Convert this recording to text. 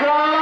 Try